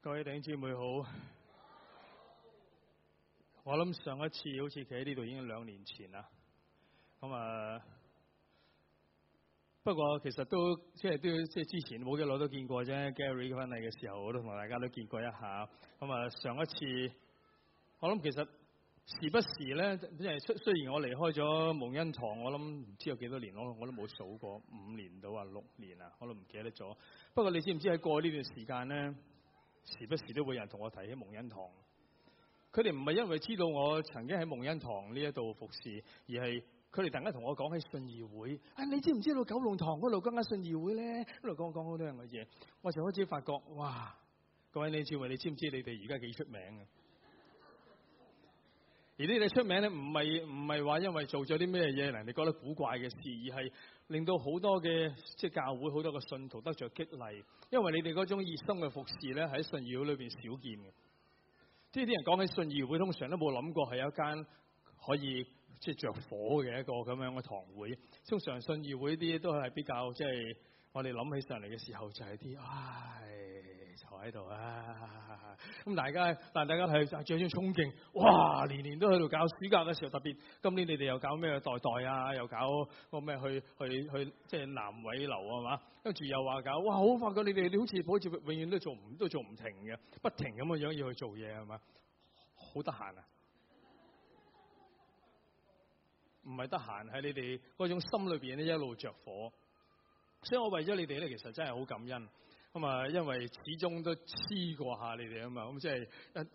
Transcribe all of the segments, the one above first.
各位弟兄姊妹好，我諗上一次好似企喺呢度已經兩年前啦，咁啊，不過其實都即係都即系之前冇幾耐都見過啫。Gary 嘅婚禮嘅時候，我都同大家都見過一下。咁啊，上一次我諗其實時不時咧，即係雖雖然我離開咗蒙恩堂，我諗唔知有幾多年，我我都冇數過五年到啊六年啊，我都唔記得咗。不過你知唔知喺過呢段時間咧？時不時都會有人同我提起蒙恩堂，佢哋唔係因為知道我曾經喺蒙恩堂呢一度服侍，而係佢哋突然間同我講起信義會。啊，你知唔知道九龍塘嗰度間間信義會咧？嗰度講講好多样嘅嘢，我就開始發覺，哇！各位你知唔你知唔知你哋而家幾出名啊？而呢啲出名咧，唔係唔係話因為做咗啲咩嘢，人哋覺得古怪嘅事，而係令到好多嘅即系教會好多嘅信徒得着激勵，因為你哋嗰種熱心嘅服侍咧，喺信義會裏邊少見嘅。即系啲人講起信義會，通常都冇諗過係有一間可以即係着火嘅一個咁樣嘅堂會。通常信義會啲都係比較即係我哋諗起上嚟嘅時候就係啲唉坐喺度啊，咁大家但大家係最有種衝勁，哇年年都喺度搞暑假嘅時候，特別今年你哋又搞咩代代啊，又搞個咩去去去即係南偉樓啊嘛，跟住又話搞哇好發覺你哋你好似好似永遠都做唔都做唔停嘅，不停咁嘅樣要去做嘢係嘛，好得閒啊！唔係得閒，喺你哋嗰種心裏邊咧一路着火，所以我為咗你哋咧，其實真係好感恩。咁啊，因為始終都黐過下你哋啊嘛，咁即係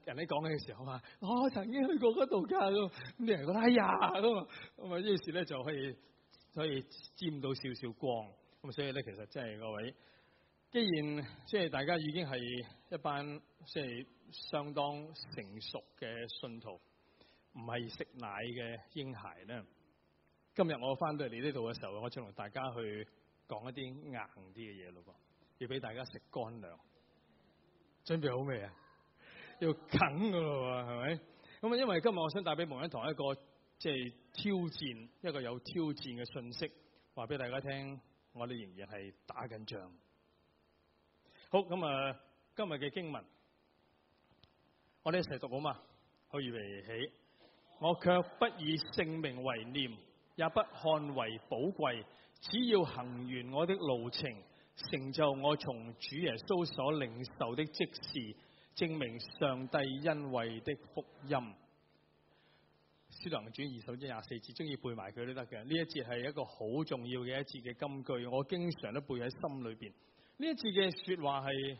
人哋講起嘅時候啊，我曾經去過嗰度㗎，咁啲人覺得哎呀咁啊，咁啊於是咧就可以可以沾到少少光。咁所以咧，其實真係各位，既然即係大家已經係一班即係相當成熟嘅信徒，唔係食奶嘅婴孩咧。今日我翻到嚟呢度嘅時候，我想同大家去講一啲硬啲嘅嘢咯噃，要俾大家食乾糧。準備好未啊？要啃噶咯喎，係咪？咁啊，因為今日我想帶俾蒙恩堂一個即係挑戰，一個有挑戰嘅信息，話俾大家聽。我哋仍然係打緊仗。好，咁啊，今日嘅經文，我哋一齊讀好嘛？好，預備起。我卻不以性命為念，也不看為寶貴，只要行完我的路程，成就我從主耶穌所領受的即事，證明上帝恩惠的福音。《使徒行傳》二十一廿四節，中意背埋佢都得嘅。呢一節係一個好重要嘅一節嘅金句，我經常都背喺心裏邊。呢一節嘅說話係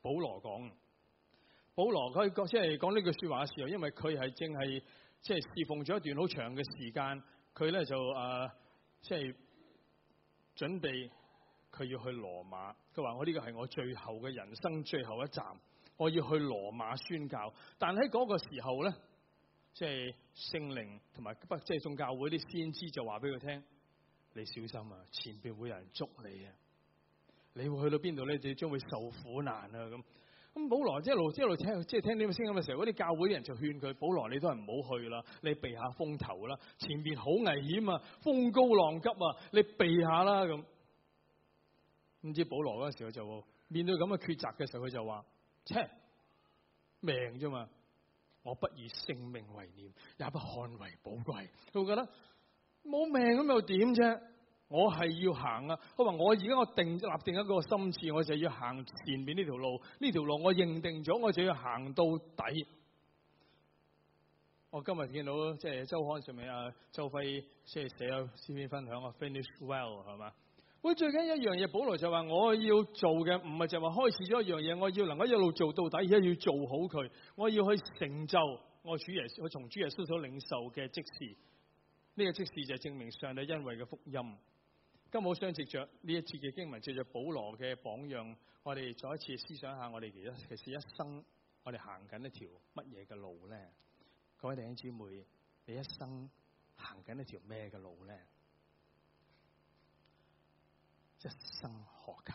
保羅講，保羅佢講即系讲呢句說話嘅时候，因為佢係正系即係侍奉咗一段好長嘅時間，佢咧就誒即係準備佢要去羅馬。佢話我呢個係我最後嘅人生最後一站，我要去羅馬宣教。但喺嗰個時候咧。即係聖靈同埋不即係宗教會啲先知就話俾佢聽：你小心啊，前邊會有人捉你啊！你会去到边度咧？你将会受苦难啊！咁咁保羅一路即一路听即係聽呢個聲音嘅時候，嗰啲教會啲人就勸佢：保羅你都係唔好去啦，你避下風頭啦，前面好危險啊，風高浪急啊，你避下啦咁。唔知保羅嗰陣時候就面對咁嘅抉擇嘅時候，佢就話：切命啫嘛！我不以性命為念，也不看為寶貴。佢會覺得冇命咁又點啫？我係要行啊！佢話我而家我定立定一個心志，我就要行前面呢條路。呢條路我認定咗，我就要行到底。我今日見到即係周刊上面啊，周輝即係寫咗先篇分享啊，finish well 係嘛？喂，最緊要一樣嘢，保罗就話我要做嘅唔係就話開始咗一樣嘢，我要能夠一路做到底，而家要做好佢，我要去成就我主耶穌，我從主耶穌所領受嘅職事。呢、這個職事就係證明上帝恩惠嘅福音。今日我想藉着呢一次嘅經文，藉着保羅嘅榜樣，我哋再一次思想下，我哋其實其实一生我哋行緊一條乜嘢嘅路咧？各位弟兄姊妹，你一生行緊一條咩嘅路咧？一生何求？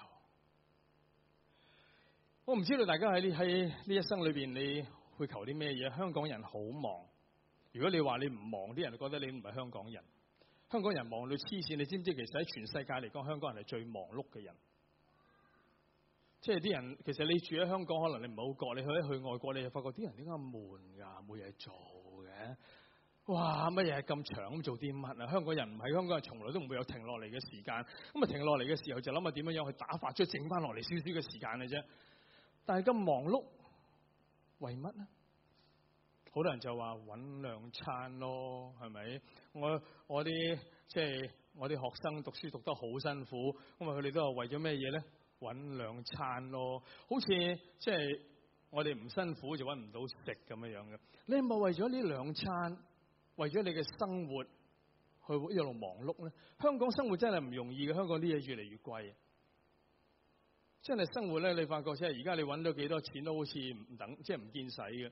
我唔知道大家喺呢喺呢一生裏邊，你會求啲咩嘢？香港人好忙，如果你話你唔忙，啲人就覺得你唔係香港人。香港人忙到黐線，你知唔知？其實喺全世界嚟講，香港人係最忙碌嘅人。即係啲人，其實你住喺香港，可能你唔好覺，你去一去外國，你就發覺啲人點解咁悶㗎？冇嘢做嘅。哇！乜嘢係咁長咁做啲乜啊？香港人唔係香港人，從來都唔會有停落嚟嘅時間。咁啊停落嚟嘅時候就諗下點樣樣去打發出剩翻落嚟少少嘅時間嘅啫。但係咁忙碌，為乜呢？好多人就話揾兩餐咯，係咪？我我啲即係我啲學生讀書讀得好辛苦，咁啊佢哋都係為咗咩嘢咧？揾兩餐咯，好似即係我哋唔辛苦就揾唔到食咁樣樣嘅。你係咪為咗呢兩餐？為咗你嘅生活去一路忙碌咧，香港生活真係唔容易嘅。香港啲嘢越嚟越貴，真係生活咧，你發覺即係而家你揾到幾多錢都好似唔等，即係唔見使嘅。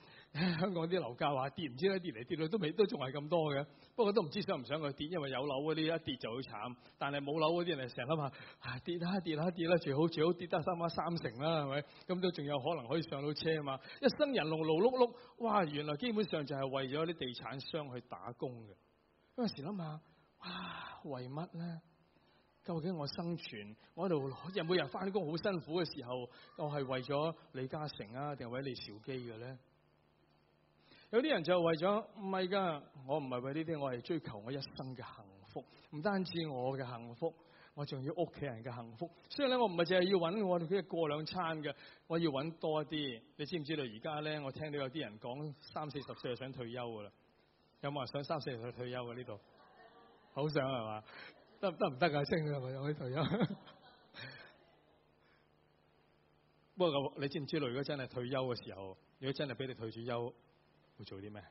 香港啲樓價話跌唔知咧，跌嚟跌去都未都仲係咁多嘅。不過都唔知想唔想佢跌，因為有樓嗰啲一跌就好慘。但係冇樓嗰啲人成日諗下，唉跌啦跌啦跌啦，最好最好跌得三翻三成啦，係咪？咁都仲有可能可以上到車啊嘛！一生人勞勞碌碌，哇！原來基本上就係為咗啲地產商去打工嘅。有陣時諗下，哇！為乜咧？究竟我生存，我喺度日每日翻工好辛苦嘅時候，我係為咗李嘉誠啊，定係為李兆基嘅咧？有啲人就為咗唔係噶，我唔係為呢啲，我係追求我一生嘅幸福。唔單止我嘅幸福，我仲要屋企人嘅幸福。所以咧，我唔係淨係要搵我哋佢過兩餐嘅，我要搵多啲。你知唔知道而家咧？我聽到有啲人講三四十歲就想退休噶啦。有冇人想三四十歲退休嘅呢度？好想係嘛？得得唔得啊？升係咪可以退休？不過你知唔知道？如果真係退休嘅時候，如果真係俾你退住休？做啲咩？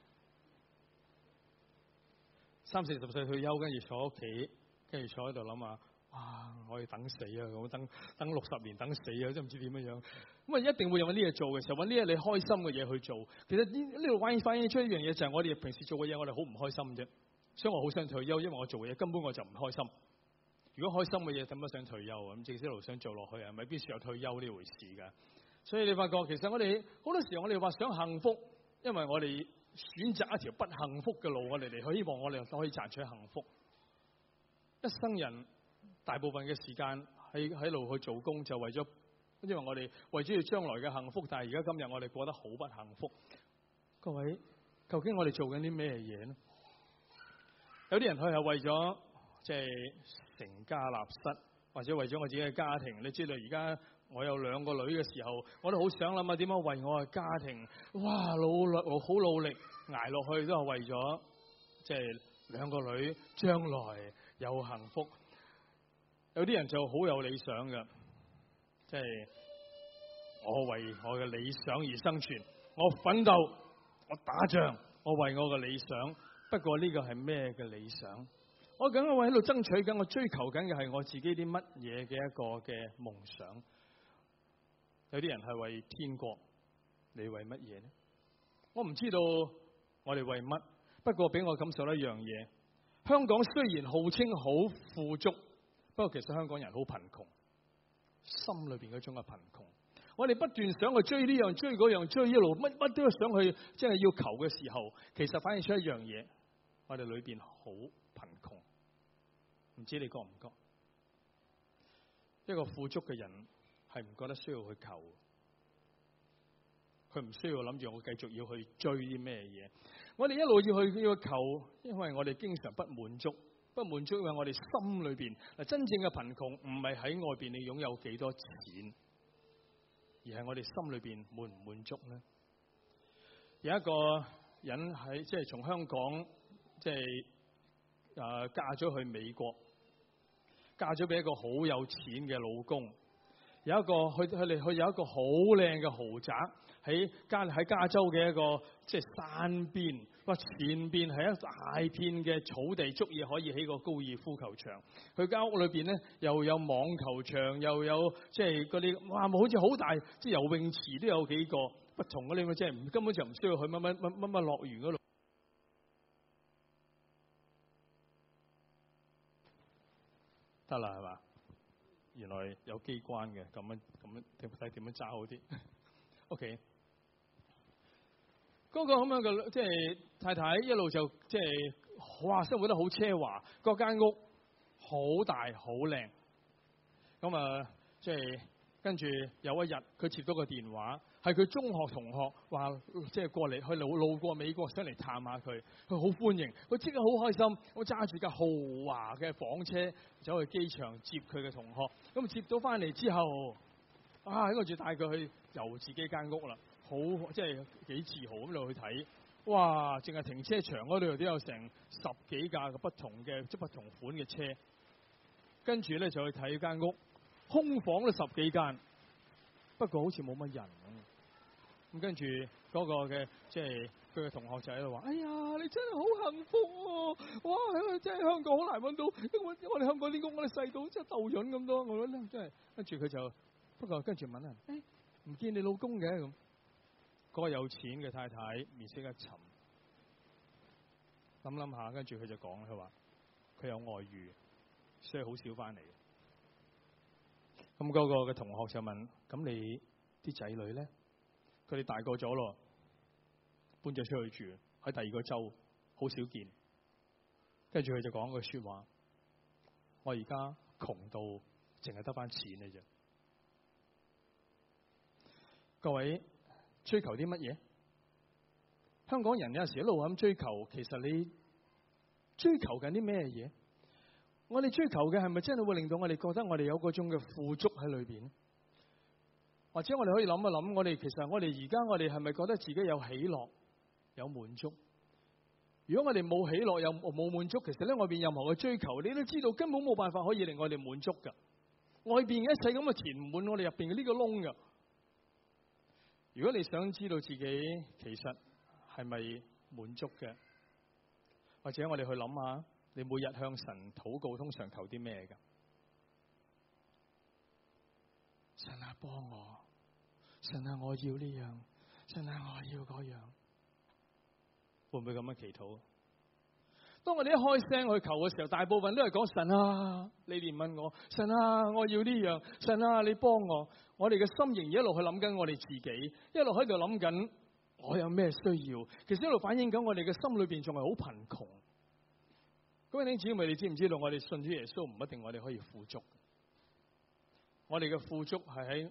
三四十歲退休，跟住坐屋企，跟住坐喺度諗下，哇！我要等死啊！我等等六十年，等死啊！真唔知點樣樣。咁啊，一定會用呢嘢做嘅時候，搵呢啲你開心嘅嘢去做。其實呢呢度反映反映出一樣嘢，就係我哋平時做嘅嘢，我哋好唔開心啫。所以我好想退休，因為我做嘅嘢根本我就唔開心。如果開心嘅嘢，點解想退休啊？咁正式一路想做落去啊？咪必須有退休呢回事噶。所以你發覺，其實我哋好多時候，我哋話想幸福。因為我哋選擇一條不幸福嘅路，我哋嚟去，希望我哋可以賺取幸福。一生人大部分嘅時間喺喺度去做工，就為咗，因为我哋為咗要將來嘅幸福。但係而家今日我哋過得好不幸福。各位，究竟我哋做緊啲咩嘢呢？有啲人佢係為咗即係成家立室，或者為咗我自己嘅家庭。你知道而家。我有两个女嘅時候，我都好想諗下點樣為我嘅家庭，哇，努力，好努力捱落去，都係為咗即係兩個女將來有幸福。有啲人就好有理想嘅，即係我為我嘅理想而生存，我奮鬥，我打仗，我為我嘅理想。不過呢個係咩嘅理想？我梗係會喺度爭取緊，我追求緊嘅係我自己啲乜嘢嘅一個嘅夢想。有啲人係為天國，你為乜嘢呢？我唔知道我哋為乜，不過俾我感受一樣嘢。香港雖然號稱好富足，不過其實香港人好貧窮，心裏邊嗰種嘅貧窮。我哋不斷想去追呢樣追嗰樣追一路乜乜都想去，即係要求嘅時候，其實反映出一樣嘢，我哋裏邊好貧窮。唔知你覺唔覺？一個富足嘅人。係唔覺得需要去求，佢唔需要諗住我繼續要去追啲咩嘢。我哋一路要去要求，因為我哋經常不滿足，不滿足因為我哋心裏邊嗱，真正嘅貧窮唔係喺外邊你擁有幾多錢，而係我哋心裏邊滿唔滿足咧。有一個人喺即係從香港即係誒嫁咗去美國，嫁咗俾一個好有錢嘅老公。有一個佢佢哋佢有一個好靚嘅豪宅喺加喺加州嘅一個即係山邊，哇前邊係一大片嘅草地，足以可以起個高爾夫球場。佢間屋裏邊咧又有網球場，又有即係嗰啲哇，好似好大，即係游泳池都有幾個不同嗰啲，即係根本就唔需要去乜乜乜乜乜樂園嗰度。得啦，係嘛？原來有機關嘅，咁樣咁樣點睇點樣揸好啲？OK，嗰個咁樣嘅即係太太一路就即係哇，生活得好奢華，嗰間屋好大好靚。咁啊，即係跟住有一日，佢接到個電話。係佢中學同學話，即係過嚟去路路過美國，想嚟探下佢，佢好歡迎，佢即刻好開心，我揸住架豪華嘅房車走去機場接佢嘅同學，咁接到翻嚟之後，啊，跟住帶佢去遊自己間屋啦，好即係幾自豪咁就去睇，哇！淨係停車場嗰度都有成十幾架嘅不同嘅即不同款嘅車，跟住咧就去睇間屋，空房都十幾間，不過好似冇乜人。咁跟住嗰個嘅即係佢嘅同學就喺度話：哎呀，你真係好幸福喎、哇，真係香港好難揾到，因為我哋香港啲屋我哋細到真係豆潤咁多，我覺得真係。跟住佢就不過跟住問人：誒，唔見你老公嘅咁？嗰個有錢嘅太太面色一沉，諗諗下，跟住佢就講：佢話佢有外遇，所以好少翻嚟。咁嗰個嘅同學就問：咁你啲仔女咧？佢哋大個咗咯，搬咗出去住喺第二個州，好少見。跟住佢就講句說話：我而家窮到淨係得翻錢嘅啫。各位追求啲乜嘢？香港人有陣時一路咁追求，其實你追求緊啲咩嘢？我哋追求嘅係咪真係會令到我哋覺得我哋有嗰種嘅富足喺裏邊？或者我哋可以谂一谂，我哋其实我哋而家我哋系咪觉得自己有喜乐、有满足？如果我哋冇喜乐又冇满足，其实咧外边任何嘅追求，你都知道根本冇办法可以令我哋满足噶。外边一切咁嘅填满我哋入边嘅呢个窿噶。如果你想知道自己其实系咪满足嘅，或者我哋去谂下，你每日向神祷告通常求啲咩噶？神啊，帮我！神啊，我要呢樣，神啊，我要嗰樣，會唔會咁樣祈禱？當我哋一開聲去求嘅時候，大部分都係講神啊，你憐憫我，神啊，我要呢樣，神啊，你幫我。我哋嘅心仍然一路去諗緊我哋自己，一路喺度諗緊我有咩需要。其實一路反映緊我哋嘅心裏邊仲係好貧窮。各位弟兄姊妹，你知唔知道我哋信主耶穌唔一定我哋可以富足？我哋嘅富足係喺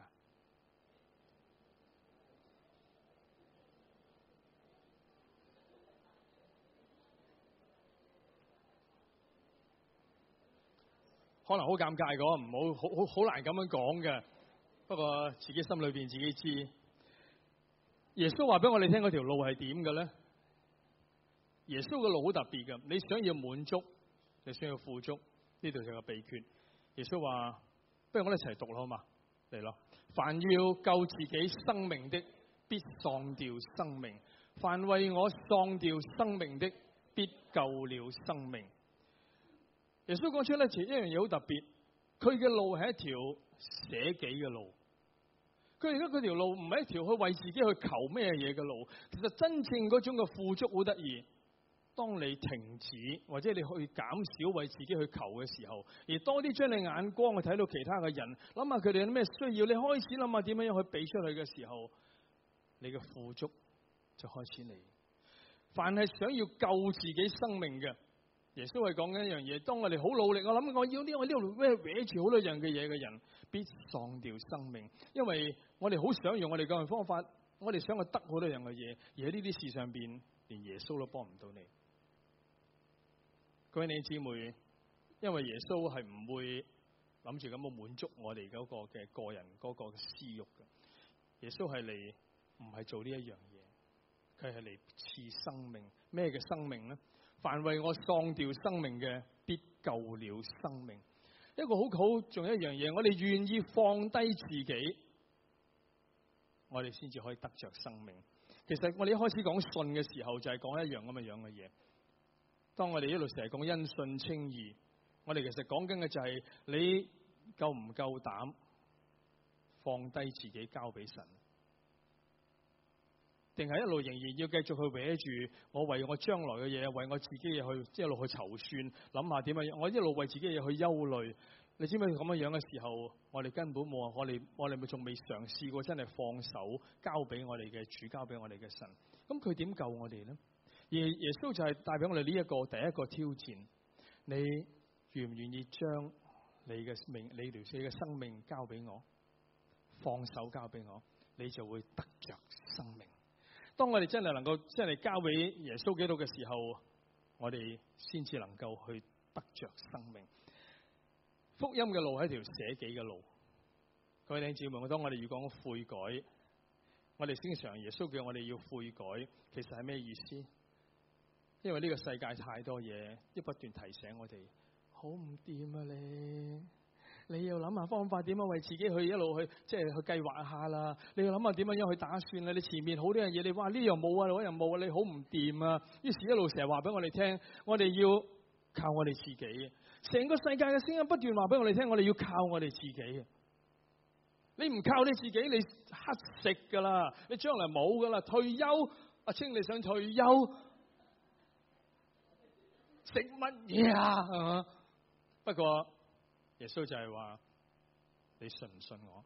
可能好尷尬嘅，唔好好好好難咁樣講嘅。不過自己心裏邊自己知。耶穌話俾我哋聽嗰條路係點嘅咧？耶穌嘅路好特別嘅。你想要滿足，你想要富足，呢度就有秘訣。耶穌話：不如我哋一齊讀咯，好嘛？嚟咯！凡要救自己生命的，必喪掉生命；凡為我喪掉生命的，必救了生命。耶穌講出咧，其實一樣嘢好特別，佢嘅路係一條捨己嘅路。佢而家佢條路唔係一條去為自己去求咩嘢嘅路。其實真正嗰種嘅富足好得意。當你停止或者你去減少為自己去求嘅時候，而多啲將你眼光去睇到其他嘅人，諗下佢哋有咩需要，你開始諗下點樣樣去俾出去嘅時候，你嘅富足就開始嚟。凡係想要救自己生命嘅。耶穌係講緊一樣嘢，當我哋好努力，我諗我要呢，我呢度咩搲住好多样嘅嘢嘅人，必喪掉生命。因為我哋好想用我哋個人方法我哋想去得好多样嘅嘢，而喺呢啲事上邊，連耶穌都幫唔到你。各位你姊妹，因為耶穌係唔會諗住咁樣滿足我哋嗰個嘅個人嗰個私欲嘅。耶穌係嚟唔係做呢一樣嘢，佢係嚟赐生命。咩嘅生命咧？凡為我喪掉生命嘅，必救了生命。一個好好，仲有一樣嘢，我哋願意放低自己，我哋先至可以得着生命。其實我哋一開始講信嘅時候，就係講一樣咁嘅樣嘅嘢。當我哋一路成日講因信稱義，我哋其實講緊嘅就係你夠唔夠膽放低自己交俾神，定係一路仍然要繼續去搲住我為我將來嘅嘢，為我自己嘢去一路去筹算，諗下點樣？我一路為自己嘢去憂慮。你知唔知咁樣樣嘅時候，我哋根本冇，我哋我哋咪仲未嘗試過真係放手交俾我哋嘅主，交俾我哋嘅神。咁佢點救我哋咧？而耶穌就係帶俾我哋呢一個第一個挑戰，你願唔願意將你嘅命、你條死嘅生命交俾我，放手交俾我，你就會得着生命。當我哋真係能够真系交俾耶穌基督嘅時候，我哋先至能夠去得着生命。福音嘅路係一條捨己嘅路。各位弟兄姊妹，當我哋要讲悔改，我哋經常耶穌叫我哋要悔改，其實係咩意思？因為呢個世界太多嘢，一不斷提醒我哋，好唔掂啊你！你要諗下方法，點樣為自己去一路去，即系去計劃下啦。你要諗下點樣樣去打算啦。你前面好多样嘢，你話呢樣冇啊，嗰樣冇啊，你好唔掂啊。於是一路成日話俾我哋聽，我哋要靠我哋自己。成個世界嘅聲音不斷話俾我哋聽，我哋要靠我哋自己。你唔靠你自己，你乞食噶啦，你將來冇噶啦，退休。阿清你想退休？食乜嘢啊？不過耶穌就係話，你信唔信我？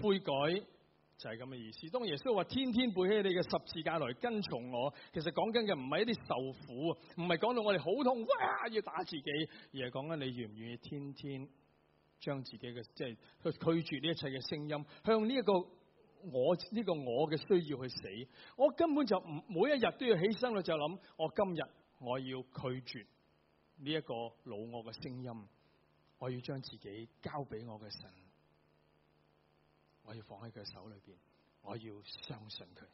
悔改就係咁嘅意思。當耶穌話天天背起你嘅十字架來跟從我，其實講緊嘅唔係一啲受苦，唔係講到我哋好痛，哇要打自己，而係講緊你願唔願意天天將自己嘅即係去拒絕呢一切嘅聲音，向呢一個我呢个我嘅需要去死。我根本就唔每一日都要起身，我就諗我今日。我要拒絕呢一個老我嘅聲音，我要將自己交俾我嘅神，我要放喺佢手裏邊，我要相信佢。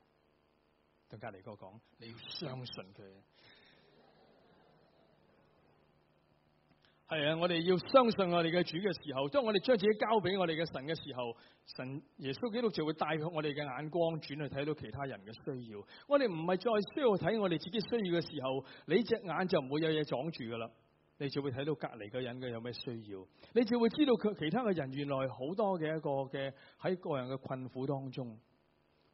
同隔篱哥講，你要相信佢。係啊，我哋要相信我哋嘅主嘅時候，當我哋將自己交俾我哋嘅神嘅時候，神耶穌基督就會帶我哋嘅眼光轉去睇到其他人嘅需要。我哋唔係再需要睇我哋自己需要嘅時候，你隻眼就唔會有嘢擋住噶啦，你就会睇到隔籬嘅人嘅有咩需要，你就會知道佢其他嘅人原來好多嘅一個嘅喺個人嘅困苦當中，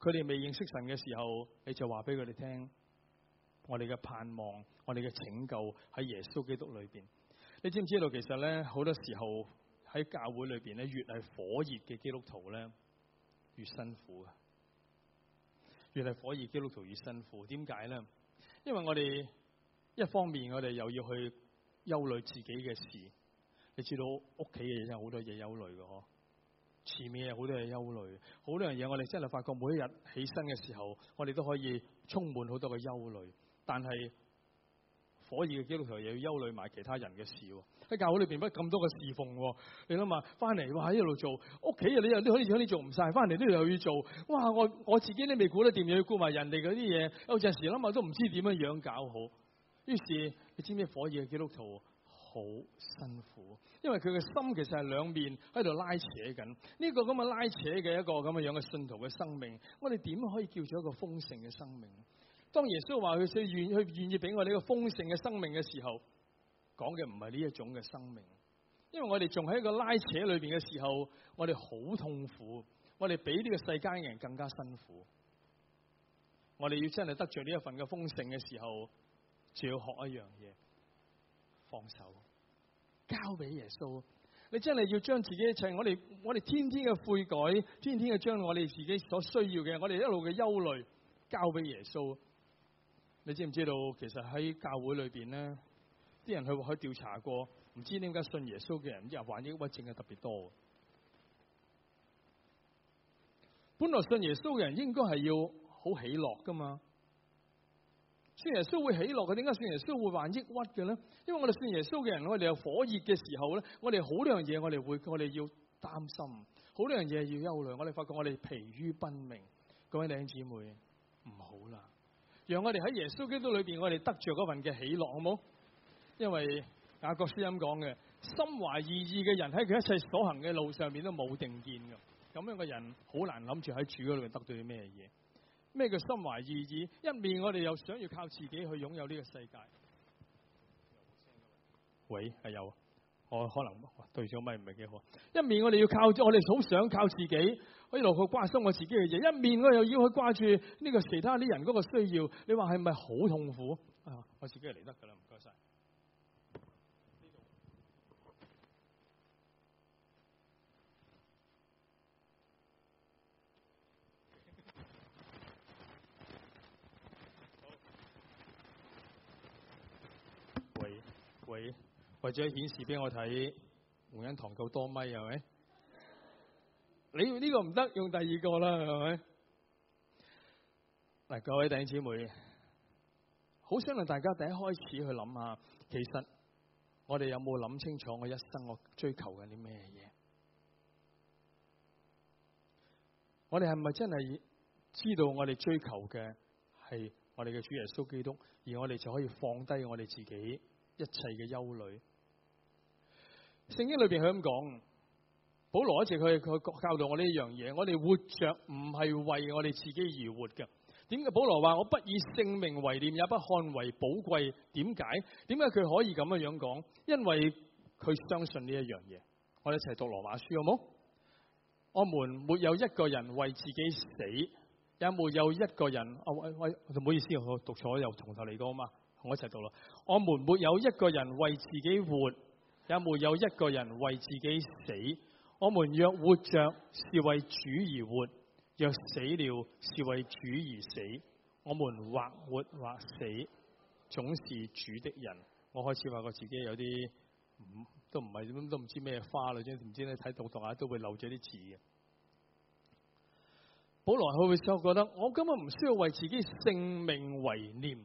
佢哋未認識神嘅時候，你就話俾佢哋聽，我哋嘅盼望，我哋嘅拯救喺耶穌基督裏邊。你知唔知道其實咧，好多時候喺教會裏邊咧，越係火熱嘅基督徒咧，越辛苦啊！越係火熱基督徒越辛苦，點解咧？因為我哋一方面我哋又要去憂慮自己嘅事，你知道屋企嘅嘢真係好多嘢憂慮嘅嗬，前面有好多嘢憂慮，好多样嘢我哋真係發覺每一日起身嘅時候，我哋都可以充滿好多嘅憂慮，但係。可以嘅基督徒又要憂慮埋其他人嘅事喎，喺教會裏邊乜咁多嘅侍奉，你諗下，翻嚟哇喺度做屋企啊，你又都可以可以做唔晒，翻嚟呢度又要做，哇！我我自己都未估得掂，又要顧埋人哋嗰啲嘢，有陣時諗下都唔知點樣樣搞好。於是你知唔知火熱嘅基督徒好辛苦，因為佢嘅心其實係兩面喺度拉扯緊。呢個咁嘅拉扯嘅一個咁嘅样嘅信徒嘅生命，我哋點可以叫做一個豐盛嘅生命？當耶穌話佢想願去願意俾我哋呢個豐盛嘅生命嘅時候，講嘅唔係呢一種嘅生命，因為我哋仲喺一個拉扯裏邊嘅時候，我哋好痛苦，我哋比呢個世间嘅人更加辛苦。我哋要真係得着呢一份嘅豐盛嘅時候，就要學一樣嘢，放手，交俾耶穌。你真係要將自己一切，我哋我哋天天嘅悔改，天天嘅將我哋自己所需要嘅，我哋一路嘅憂慮，交俾耶穌。你知唔知道？其實喺教會裏邊咧，啲人去去調查過，唔知點解信耶穌嘅人，又患抑郁症係特別多。本來信耶穌嘅人應該係要好喜樂噶嘛。信耶穌會喜樂嘅，點解信耶穌會患抑鬱嘅咧？因為我哋信耶穌嘅人，我哋有火熱嘅時候咧，我哋好多樣嘢，我哋会我哋要擔心，好多樣嘢要憂慮，我哋發覺我哋疲於奔命。各位弟兄姊妹，唔好啦，讓我哋喺耶穌基督裏邊，我哋得着嗰份嘅喜乐，好冇？因為雅各書咁講嘅，心懷二意嘅人喺佢一切所行嘅路上面都冇定見嘅，咁樣嘅人好難諗住喺主嗰度得到啲咩嘢。咩叫心懷二意？一面我哋又想要靠自己去擁有呢個世界。喂，系有，我可能對咗咪唔係幾好。一面我哋要靠，我哋好想靠自己，可以落去關心我自己嘅嘢。一面我又要去挂住呢個其他啲人嗰個需要。你話係咪好痛苦？啊，我自己嚟得噶啦，唔該晒。為為咗顯示俾我睇，洪恩堂夠多咪係咪？你呢個唔得，用第二個啦係咪？嗱，各位弟兄姊妹，好想令大家第一開始去諗下，其實我哋有冇諗清楚我一生我追求緊啲咩嘢？我哋係咪真係知道我哋追求嘅係我哋嘅主耶穌基督，而我哋就可以放低我哋自己？一切嘅憂慮，聖經裏邊佢咁讲，保羅一直佢佢教導我呢一樣嘢，我哋活着唔係為我哋自己而活嘅。點解保羅話我不以性命為念，也不看為寶貴？點解？點解佢可以咁樣樣講？因為佢相信呢一樣嘢。我哋一齊讀羅馬書好冇？我們沒有一個人為自己死，也没有一個人。啊喂喂，唔好意思，我讀錯又從頭嚟过啊嘛。我一齊讀啦！我們沒有一個人為自己活，也沒有一個人為自己死。我們若活着，是為主而活；若死了，是為主而死。我們或活或死，總是主的人。我開始發覺自己有啲都唔係點都唔知咩花啦，啫唔知咧睇讀讀下都會漏咗啲字嘅。保羅佢會覺得我根本唔需要為自己性命为念。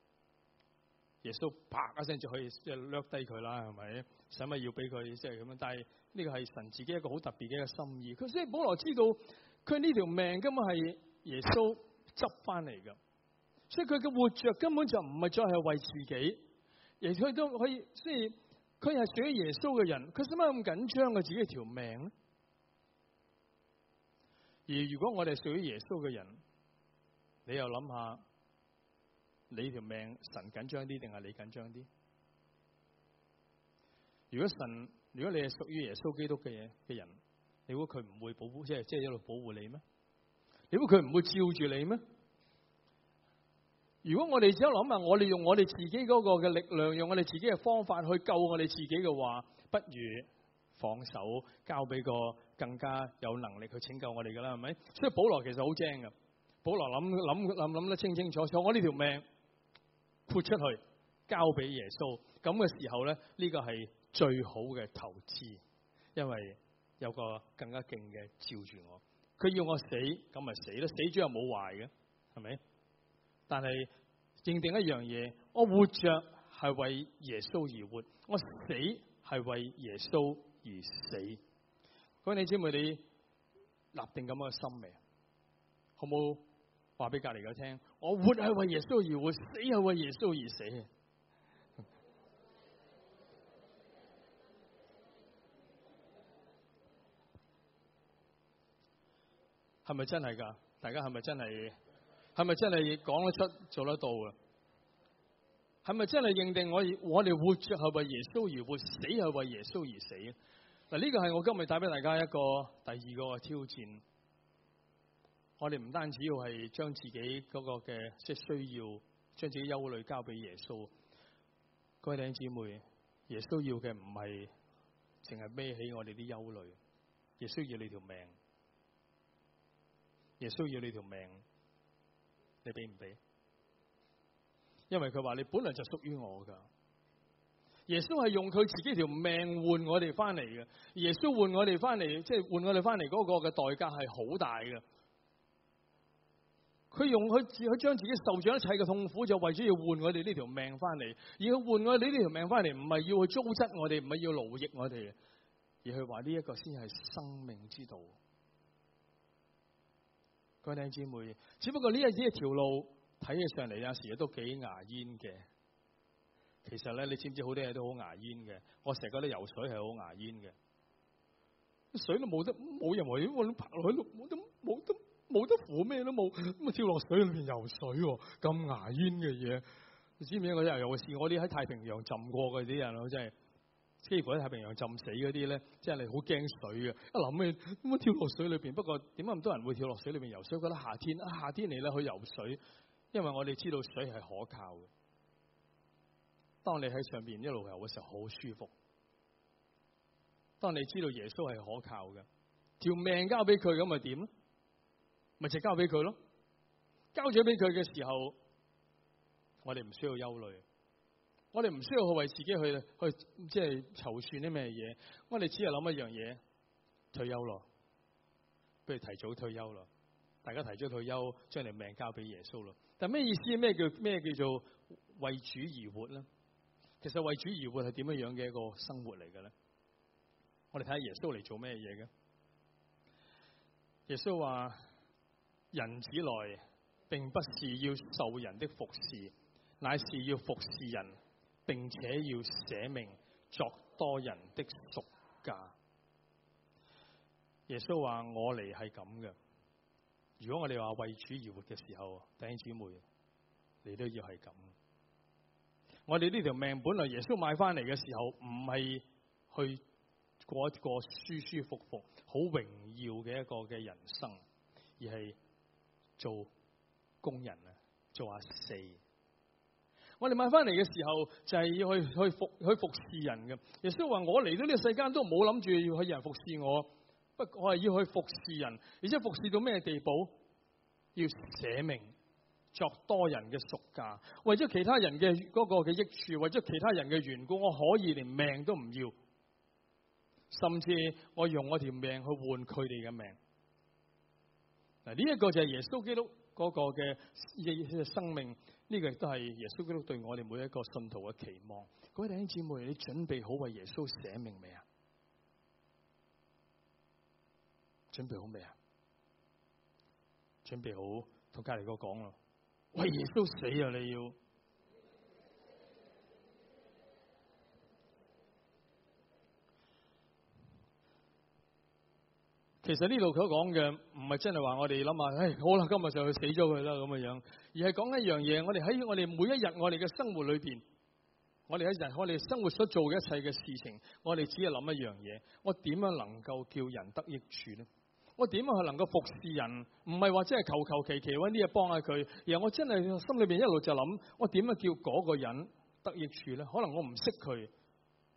耶穌啪一聲就可以即係掠低佢啦，係咪？使乜要俾佢即係咁樣？但係呢個係神自己一個好特別嘅一個心意。佢所以保羅知道佢呢條命根本係耶穌執翻嚟噶，所以佢嘅活着根本就唔係再係為自己，而佢都可以，所以佢係屬於耶穌嘅人，佢使乜咁緊張佢自己條命咧？而如果我哋屬於耶穌嘅人，你又諗下？你條命神緊張啲定係你緊張啲？如果神，如果你係屬於耶穌基督嘅嘢嘅人，你估佢唔會保護，即系即系一路保护你咩？你估佢唔會照住你咩？如果我哋只有諗下，我哋用我哋自己嗰個嘅力量，用我哋自己嘅方法去救我哋自己嘅話，不如放手交俾個更加有能力去拯救我哋噶啦，係咪？所以保羅其實好精噶，保羅諗諗諗諗得清清楚楚，我呢條命。豁出去交俾耶穌，咁嘅時候咧，呢個係最好嘅投資，因為有個更加勁嘅照住我。佢要我死，咁咪死咯，死咗又冇壞嘅，係咪？但係認定一樣嘢，我活着係為耶穌而活，我死係為耶穌而死。各位弟兄姊妹，你立定咁嘅心未？好冇？話俾隔篱嘅聽，我活係為耶穌而活，死係為耶穌而死。係咪真係噶？大家係咪真係？係咪真係講得出、做得到啊？係咪真係認定我我哋活着係為耶穌而活，死係為耶穌而死？嗱，呢個係我今日帶俾大家一個第二個挑戰。我哋唔單止要係將自己嗰個嘅即係需要，將自己憂慮交俾耶穌。各位弟兄姊妹，耶穌要嘅唔係淨係孭起我哋啲憂慮，耶穌要你條命，耶穌要你條命，你俾唔俾？因為佢話你本來就屬於我噶。耶穌係用佢自己條命換我哋翻嚟嘅，耶穌換我哋翻嚟，即係換我哋翻嚟嗰個嘅代價係好大嘅。佢用佢自佢將自己受咗一切嘅痛苦，就為咗要換我哋呢條命翻嚟。而佢換我哋呢條命翻嚟，唔係要去糟質我哋，唔係要勞役我哋，而佢話呢一個先係生命之道。各位弟兄姊妹，只不過呢一呢一條路睇起上嚟有時都幾牙煙嘅。其實咧，你知唔知好多嘢都好牙煙嘅？我成日覺得游水係好牙煙嘅，水都冇得冇任何嘢，我爬落去都冇得冇得冇得扶咩都冇，咁啊跳落水裏邊游水喎，咁牙煙嘅嘢，你知唔知？我真係有試，我啲喺太平洋浸過嘅啲人，我真係幾乎喺太平洋浸死嗰啲咧，真係好驚水嘅。一諗起咁啊跳落水裏邊，不過點解咁多人會跳落水裏邊游水？覺得夏天啊夏天嚟咧去游水，因為我哋知道水係可靠嘅。當你喺上边一路游嘅時候，好舒服。當你知道耶穌係可靠嘅，條命交俾佢咁咪點咧？咪就交俾佢咯。交咗俾佢嘅時候，我哋唔需要憂慮，我哋唔需要去為自己去去即係籌算啲咩嘢。我哋只係諗一樣嘢，退休咯，不如提早退休咯。大家提早退休，將你命交俾耶穌咯。但咩意思？咩叫咩叫做為主而活咧？其實為主而活係點樣樣嘅一個生活嚟嘅咧？我哋睇下耶穌嚟做咩嘢嘅？耶穌話：人子來，並不是要受人的服侍，乃是要服侍人，並且要捨命作多人的贖價。耶穌話：我嚟係咁嘅。如果我哋話為主而活嘅時候，弟兄姊妹，你都要係咁。我哋呢條命本來耶穌買翻嚟嘅時候，唔係去過一個舒舒服服、好榮耀嘅一個嘅人生，而係做工人啊，做阿四。我哋买翻嚟嘅時候，就係、是、要去去服去服侍人嘅。耶穌話：我嚟到呢個世间都冇諗住要去人服侍我，不過我係要去服侍人，而且服侍到咩地步？要捨命。作多人嘅贖價，為咗其他人嘅嗰個嘅益處，為咗其他人嘅緣故，我可以連命都唔要，甚至我用我條命去換佢哋嘅命。嗱，呢一个就系耶稣基督嗰個嘅生命，呢个亦都系耶稣基督对我哋每一个信徒嘅期望。各位弟兄姊妹，你准备好为耶穌捨命未啊？准备好未啊？准备好同隔篱哥讲咯。喂耶稣死啊！你要，其實呢度佢講嘅唔係真係話我哋諗下，唉，好啦，今日就去死咗佢啦咁嘅樣，而係講一樣嘢，我哋喺我哋每一日我哋嘅生活裏邊，我哋喺人我哋生活所做嘅一切嘅事情，我哋只係諗一樣嘢，我點樣能夠叫人得益處呢？我點樣去能夠服侍人？唔係話真係求求其其搵啲嘢幫下佢，而我真係心裏邊一路就諗，我點樣叫嗰個人得益處咧？可能我唔識佢，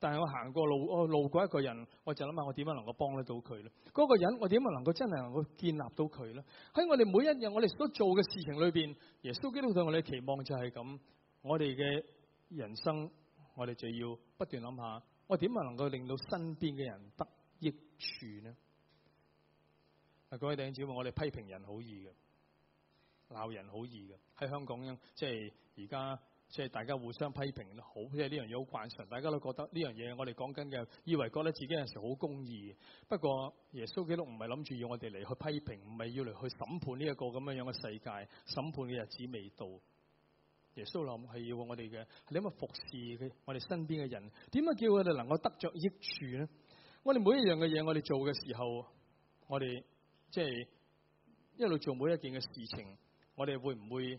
但係我行過路，我路過一個人，我就諗下我點樣能夠幫得到佢咧？嗰個人我點樣能夠真係能夠建立到佢咧？喺我哋每一日我哋所做嘅事情裏邊，耶穌基督對我哋嘅期望就係咁，我哋嘅人生我哋就要不斷諗下，我點樣能夠令到身邊嘅人得益處呢？各位弟兄姊妹，我哋批評人好易嘅，鬧人好易嘅。喺香港，即係而家，即係大家互相批評都好，即係呢樣嘢好慣常，大家都覺得呢樣嘢我哋講緊嘅，以為覺得自己有時好公義。不過耶穌基督唔係諗住要我哋嚟去批評，唔係要嚟去審判呢一個咁樣樣嘅世界，審判嘅日子未到。耶穌諗係要我哋嘅，你諗下服侍嘅我哋身邊嘅人，點樣叫佢哋能夠得着益處咧？我哋每一樣嘅嘢，我哋做嘅時候，我哋。即係一路做每一件嘅事情，我哋會唔會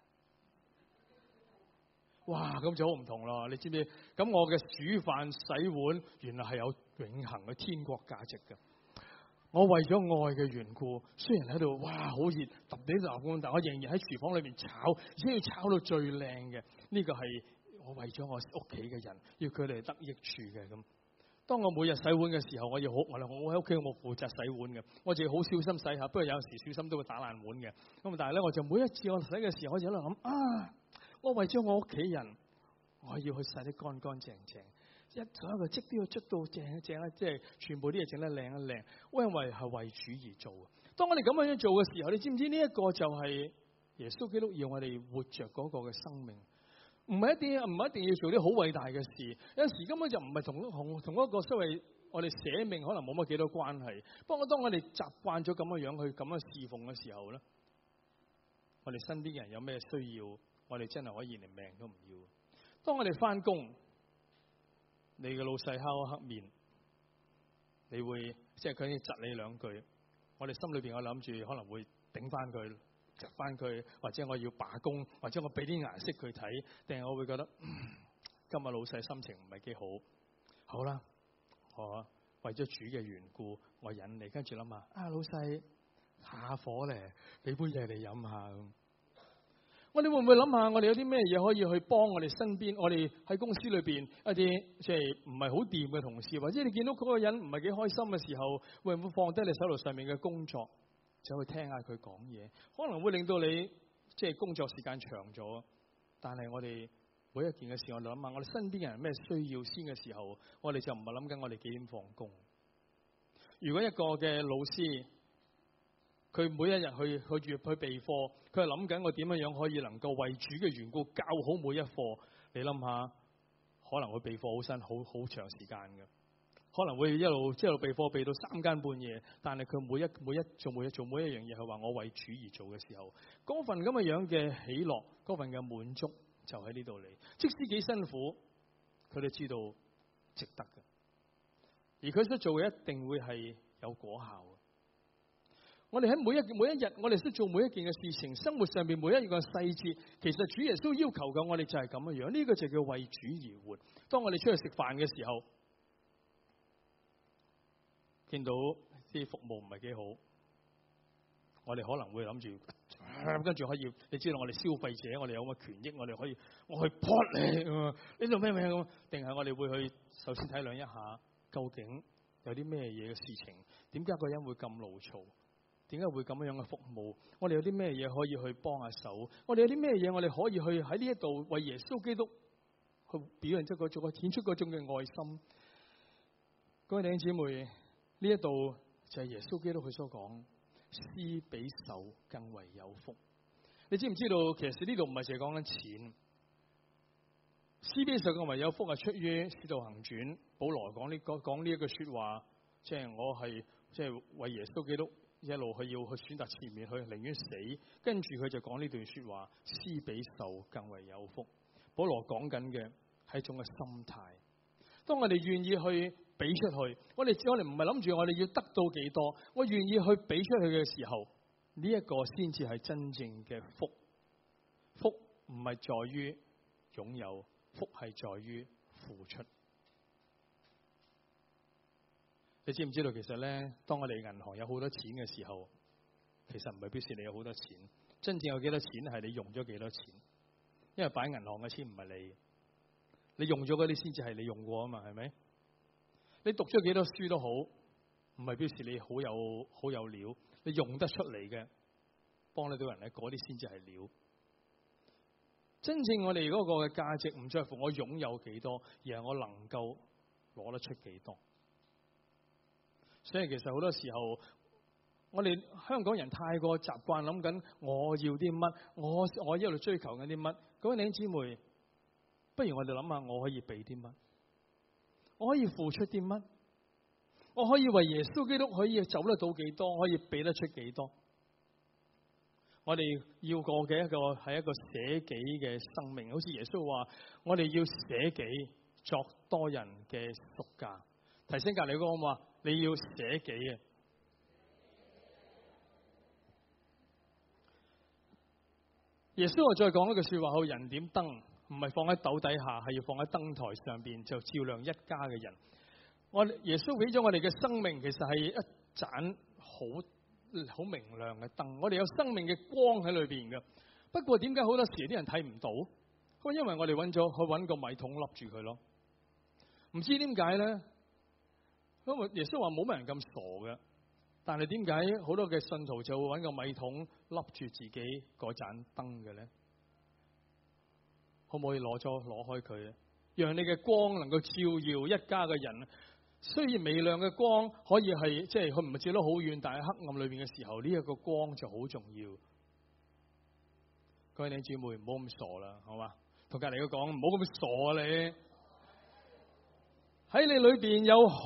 哇，咁就好唔同咯！你知唔知？咁我嘅煮飯洗碗，原來係有永恆嘅天國價值嘅。我為咗愛嘅緣故，雖然喺度哇好熱，特別流汗，但我仍然喺廚房裏邊炒，而且要炒到最靚嘅。呢個係我為咗我屋企嘅人，要佢哋得益處嘅咁。當我每日洗碗嘅時候，我要好我我喺屋企我負責洗碗嘅，我就要好小心洗下。不過有陣時小心都會打爛碗嘅。咁但係咧，我就每一次我洗嘅時候，我就喺度諗啊。我為咗我屋企人，我要去洗得乾乾淨淨，一所有嘅漬都要捽到正一正啦，即係全部啲嘢整得靚一靚。我因為係為主而做。當我哋咁樣樣做嘅時候，你知唔知呢一個就係耶穌基督要我哋活着嗰個嘅生命？唔系一啲唔系一定要做啲好偉大嘅事，有陣時根本就唔係同同同一個所谓我哋舍命可能冇乜幾多關係。不過當我哋習慣咗咁樣樣去咁樣侍奉嘅時候咧，我哋身邊嘅人有咩需要？我哋真係可以連命都唔要。當我哋翻工，你嘅老細敲黑面，你會即係佢要窒你兩句，我哋心裏邊我諗住可能會頂翻佢，窒翻佢，或者我要罢工，或者我俾啲顏色佢睇，定係我會覺得、今日老細心情唔係幾好。好啦，我為咗主嘅緣故，我忍你，跟住諗下啊，老細下火咧，俾杯嘢你飲下咁。我哋會唔會諗下，我哋有啲咩嘢可以去幫我哋身邊，我哋喺公司裏邊一啲即係唔係好掂嘅同事，或者你見到嗰個人唔係幾開心嘅時候，會唔會放低你手头上面嘅工作，走去聽下佢講嘢？可能會令到你即係工作時間長咗。但係我哋每一件嘅事，我哋諗下，我哋身邊嘅人咩需要先嘅時候，我哋就唔係諗緊我哋幾點放工。如果一個嘅老師，佢每一日去去住去备课，佢系谂紧我点样样可以能够为主嘅缘故教好每一课。你谂下，可能会备课好辛好好长时间嘅，可能会一路即係一路備課備到三更半夜。但系佢每一每一做每一做每一样嘢，佢话我为主而做嘅时候，嗰份咁嘅样嘅喜乐，嗰份嘅满足就喺呢度嚟。即使几辛苦，佢哋知道值得嘅，而佢所做嘅一定会系有果效嘅。我哋喺每一每一日，我哋都做每一件嘅事情，生活上邊每一樣嘅細節，其实主耶稣要求嘅，我哋就系咁嘅样。呢个就叫为主而活。当我哋出去食饭嘅时候，见到啲服务唔系几好，我哋可能会谂住，跟住可以，你知道我哋消费者，我哋有個權益，我哋可以我去撲你，呢度咩咩咁？定系我哋会去首先体谅一下，究竟有啲咩嘢嘅事情？点解个人会咁怒嘈？點解會咁樣嘅服務？我哋有啲咩嘢可以去幫下手？我哋有啲咩嘢我哋可以去喺呢一度為耶穌基督去表現出嗰種、顯出嗰種嘅愛心？各位弟兄姊妹，呢一度就係耶穌基督佢所講，施比受更為有福。你知唔知道？其實呢度唔係淨係講緊錢，施比受更為有福係出於使徒行傳，保羅講呢講講呢一句說話，即係我係即係為耶穌基督。一路佢要去選擇前面，佢寧願死，跟住佢就講呢段說話：施比受更為有福。保羅講緊嘅係一種嘅心態。當我哋願意去俾出去，我哋我哋唔係諗住我哋要得到幾多，我願意去俾出去嘅時候，呢一個先至係真正嘅福。福唔係在於擁有，福係在於付出。你知唔知道？其實咧，當我哋銀行有好多錢嘅時候，其實唔係表示你有好多錢。真正有幾多錢係你用咗幾多錢。因為擺銀行嘅錢唔係你，你用咗嗰啲先至係你用過啊嘛，係咪？你讀咗幾多書都好，唔係表示你好有好有料。你用得出嚟嘅，幫你到人咧，嗰啲先至係料。真正我哋嗰個嘅價值唔在乎我擁有幾多，而係我能夠攞得出幾多。所以其實好多時候，我哋香港人太過習慣諗緊我要啲乜，我我一路追求緊啲乜。各位弟兄姊妹，不如我哋諗下，我可以俾啲乜？我可以付出啲乜？我可以為耶穌基督可以走得到幾多？可以俾得出幾多？我哋要過嘅一個係一個捨己嘅生命，好似耶穌話：我哋要捨己作多人嘅贖價。提醒隔篱嗰個話：你要舍己啊！耶穌話再講一句說話：好人點燈，唔係放喺斗底下，係要放喺燈台上邊，就照亮一家嘅人。我耶穌俾咗我哋嘅生命，其實係一盞好。好明亮嘅燈，我哋有生命嘅光喺裏邊嘅。不過點解好多時啲人睇唔到？因為我哋揾咗去揾個米桶笠住佢咯。唔知點解咧？因為耶穌話冇乜人咁傻嘅，但係點解好多嘅信徒就會揾個米桶笠住自己嗰盞燈嘅咧？可唔可以攞咗攞開佢，讓你嘅光能夠照耀一家嘅人？雖然微亮嘅光可以係即係佢唔係照得好遠，但係黑暗裏邊嘅時候，呢一個光就好重要。各位弟兄姊妹，唔好咁傻啦，好嘛？同隔篱嘅講，唔好咁傻啊！你喺你裏邊有好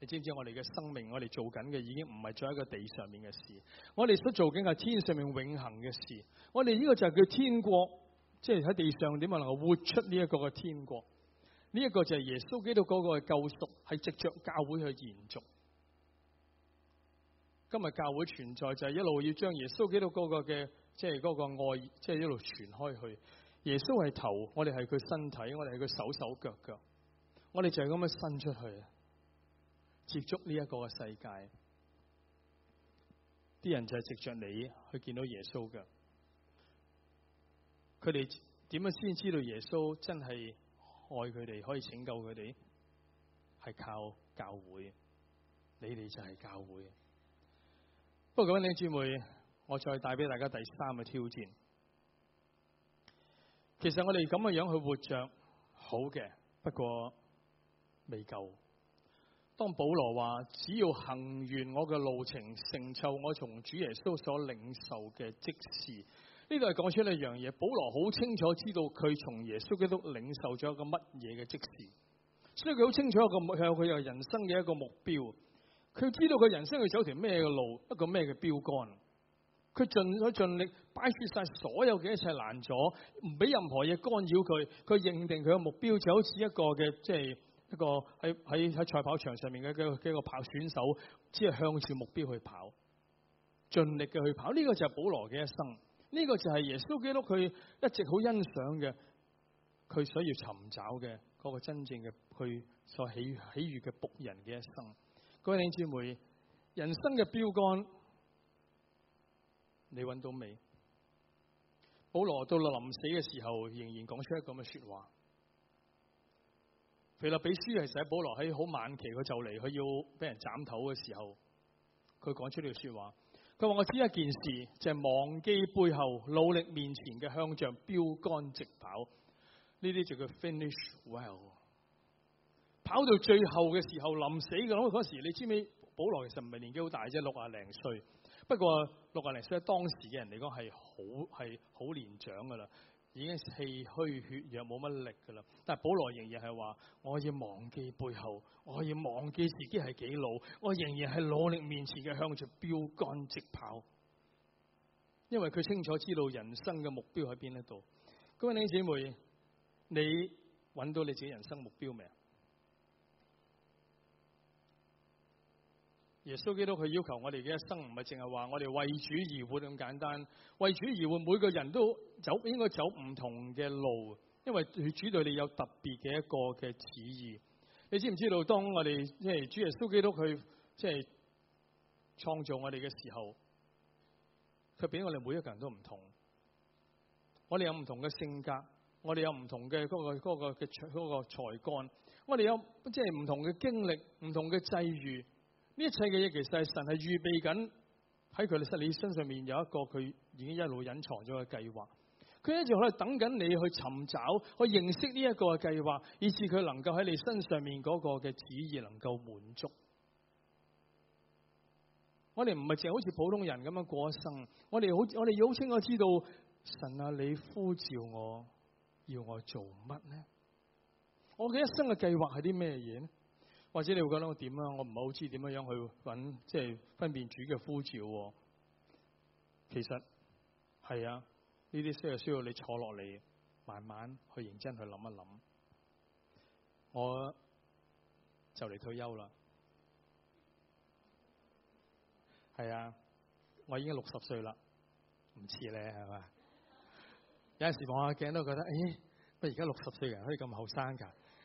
你知唔知我哋嘅生命，我哋做紧嘅已经唔系做一个地上面嘅事，我哋所做緊係天上面永恒嘅事。我哋呢个就系叫天国，即系喺地上點樣能够活出呢一个嘅天国？呢、一个就系耶稣基督嗰个嘅救赎，系藉着教会去延续。今日教会存在就系一路要将耶稣基督嗰个嘅，即系嗰个爱，即系一路传开去。耶稣系头，我哋系佢身体，我哋系佢手手脚脚，我哋就系咁样伸出去，接觸呢一個嘅世界。啲人就係藉着你去見到耶穌嘅，佢哋點樣先知道耶穌真係愛佢哋，可以拯救佢哋？係靠教會，你哋就係教會。不過各位弟兄姊妹，我再帶俾大家第三個挑戰。其實我哋咁嘅樣去活着好嘅，不過未夠。當保羅話只要行完我嘅路程，成就我從主耶穌所領受嘅職事，呢度係講出一樣嘢。保羅好清楚知道佢從耶穌基督領受咗一個乜嘢嘅職事，所以佢好清楚一個向佢有人生嘅一個目標。佢知道佢人生要走條咩嘅路，一個咩嘅標杆。佢盡佢尽力擺脫晒所有嘅一切难阻，唔俾任何嘢干擾佢。佢認定佢嘅目標就好似一個嘅，即係一个喺喺喺赛跑场上面嘅嘅嘅一個跑选手，只系向住目标去跑，尽力嘅去跑。呢个就系保罗嘅一生。呢个就系耶稣基督佢一直好欣赏嘅，佢所要寻找嘅嗰個真正嘅佢所喜喜悦嘅仆人嘅一生。各位弟兄姊妹，人生嘅标杆，你揾到未？保罗到临死嘅时候，仍然讲出一个咁嘅说话。腓立比書係寫保羅喺好晚期，佢就嚟，佢要俾人斬頭嘅時候，佢講出呢句說話。佢話我知一件事，就係、是、忘記背後，努力面前嘅，向着標杆直跑。呢啲就叫 finish well。跑到最後嘅時候，臨死嘅嗰時，你知唔知保羅其實唔係年紀好大啫，六廿零歲。不過六廿零歲喺當時嘅人嚟講係好系好年長噶啦，已经气虚血弱，冇乜力噶啦。但系保罗仍然系话：我要忘记背后，我要忘记自己系几老，我仍然系努力面前嘅向住标杆直跑。因为佢清楚知道人生嘅目标喺边一度。各位弟兄姊妹，你揾到你自己人生目标未啊？耶穌基督佢要求我哋嘅一生唔係淨係話我哋為主而活咁簡單，為主而活，每個人都走應該走唔同嘅路，因為主對你有特別嘅一個嘅旨意。你知唔知道？當我哋即係主耶穌基督佢即係創造我哋嘅時候，佢俾我哋每一個人都唔同。我哋有唔同嘅性格，我哋有唔同嘅嗰个嗰個嘅嗰個才幹，我哋有即係唔同嘅經歷、唔同嘅際遇。呢一切嘅嘢，其實係神係預備緊喺佢哋你身上面有一個佢已經一路隱藏咗嘅計劃。佢一直喺度等緊你去尋找、去認識呢一個嘅計劃，以致佢能夠喺你身上面嗰個嘅旨意能夠滿足。我哋唔係淨係好似普通人咁樣過一生，我哋好我哋好清楚知道，神啊，你呼召我要我做乜呢？我嘅一生嘅計劃係啲咩嘢呢？或者你會覺得我點啊？我唔係好知點樣樣去揾，即係分辨主嘅呼召。其實係啊。呢啲需要需要你坐落嚟，慢慢去認真去諗一諗。我就嚟退休啦，係啊，我已經六十歲啦，唔似咧係嘛？有陣時望下鏡都覺得，咦、哎，不而家六十歲人可以咁後生噶，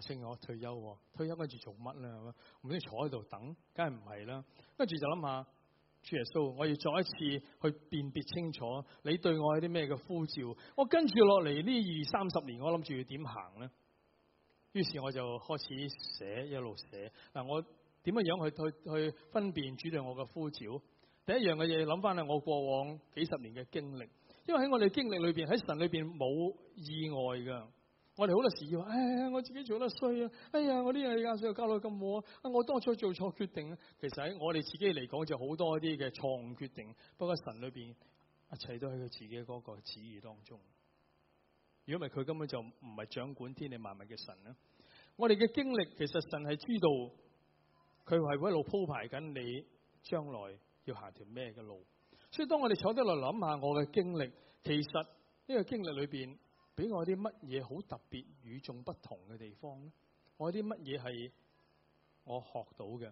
剩我退休，退休跟住做乜咧？唔知坐喺度等？梗係唔係啦。跟住就諗下。主耶穌，我要再一次去辨別清楚你對我有啲咩嘅呼召。我跟住落嚟呢二三十年，我諗住要點行咧？於是我就開始寫，一路寫。嗱，我點樣樣去去去分辨主對我嘅呼召？第一樣嘅嘢諗翻係我過往幾十年嘅經歷，因為喺我哋經歷裏邊，喺神裏邊冇意外噶。我哋好多時要，哎，我自己做得衰啊！哎呀，我呢樣嘢又交到咁好啊！我當初做錯決定啊！其實喺我哋自己嚟講，就好多啲嘅錯誤決定。不過神裏邊一切都喺佢自己嗰個旨意當中。如果唔係，佢根本就唔係掌管天地萬物嘅神咧。我哋嘅經歷，其實神係知道，佢係會一路鋪排緊你將來要行條咩嘅路。所以當我哋坐低落諗下我嘅經歷，其實呢個經歷裏邊。俾我啲乜嘢好特別、與眾不同嘅地方咧？我有啲乜嘢係我學到嘅？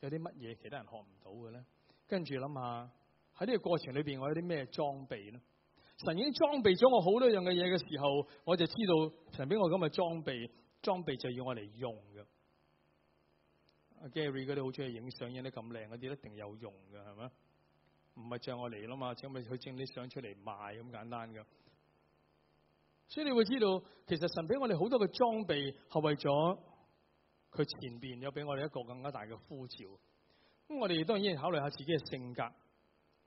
有啲乜嘢其他人學唔到嘅咧？跟住諗下喺呢個過程裏邊，我有啲咩裝備咧？神已經裝備咗我好多樣嘅嘢嘅時候，我就知道神俾我咁嘅裝備，裝備就要我嚟用嘅。阿 Gary 嗰啲好中意影相，影得咁靚嗰啲，一定有用嘅，係咪？唔係像我嚟啦嘛，請咪去整啲相出嚟賣咁簡單嘅。所以你会知道，其实神俾我哋好多嘅装备，系为咗佢前边有俾我哋一个更加大嘅呼召。咁我哋当然考虑下自己嘅性格。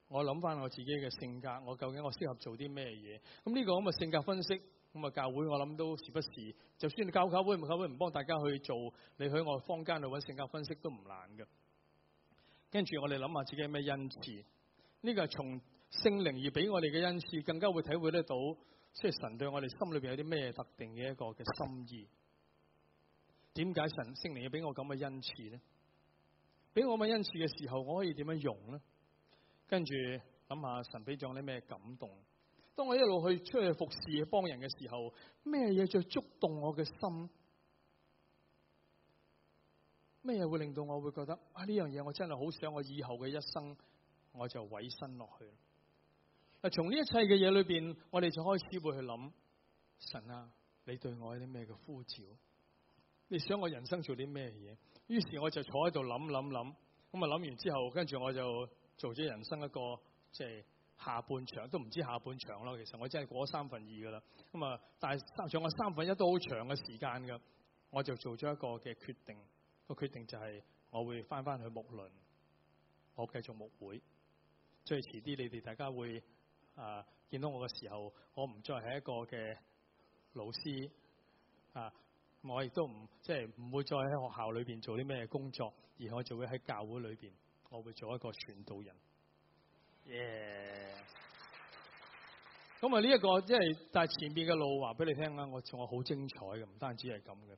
我谂翻我自己嘅性格，我究竟我适合做啲咩嘢？咁呢个咁嘅性格分析，咁啊教会我谂都时不时，就算教教会唔教会唔帮大家去做，你喺我坊间度揾性格分析都唔难嘅。跟住我哋谂下自己有咩恩赐？呢个系从圣灵而俾我哋嘅恩赐，更加会体会得到。即系神對我哋心裏邊有啲咩特定嘅一個嘅心意？點解神聖靈要俾我咁嘅恩賜咧？俾我咁嘅恩賜嘅時候，我可以點樣用咧？跟住諗下神俾咗啲咩感動？當我一路去出去服侍幫人嘅時候，咩嘢最觸動我嘅心？咩嘢會令到我會覺得啊，呢樣嘢我真係好想我以後嘅一生我就委身落去。從呢一切嘅嘢裏邊，我哋就開始會去諗神啊，你對我有啲咩嘅呼召？你想我人生做啲咩嘢？於是我就坐喺度諗諗諗，咁啊諗完之後，跟住我就做咗人生一個即係下半場，都唔知下半場咯。其實我真係過咗三分二噶啦。咁啊，但係仲有三分一都好長嘅時間噶，我就做咗一個嘅決定。個決定就係我會翻翻去木輪，我繼續牧會。最遲啲，你哋大家會。啊！見到我嘅時候，我唔再係一個嘅老師啊，我亦都唔即係唔會再喺學校裏邊做啲咩工作，而我就會喺教會裏邊，我會做一個傳道人。耶！咁啊，呢一個即係但係前面嘅路話俾你聽啦，我仲有好精彩嘅，唔單止係咁嘅，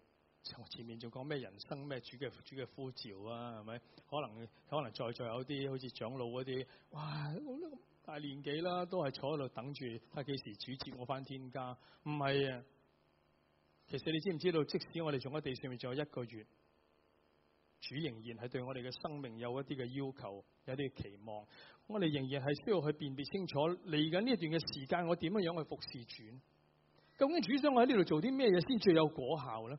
前面仲講咩人生咩主嘅主嘅呼召啊，係咪？可能可能在座有啲好似長老嗰啲，哇！大年紀啦，都係坐喺度等住睇幾時主接我翻天家。唔係啊，其實你知唔知道？即使我哋仲喺地上面仲有一個月，主仍然係對我哋嘅生命有一啲嘅要求，有啲期望。我哋仍然係需要去辨別清楚嚟緊呢一段嘅時間，我點樣樣去服侍主？究竟主想我喺呢度做啲咩嘢先最有果效咧？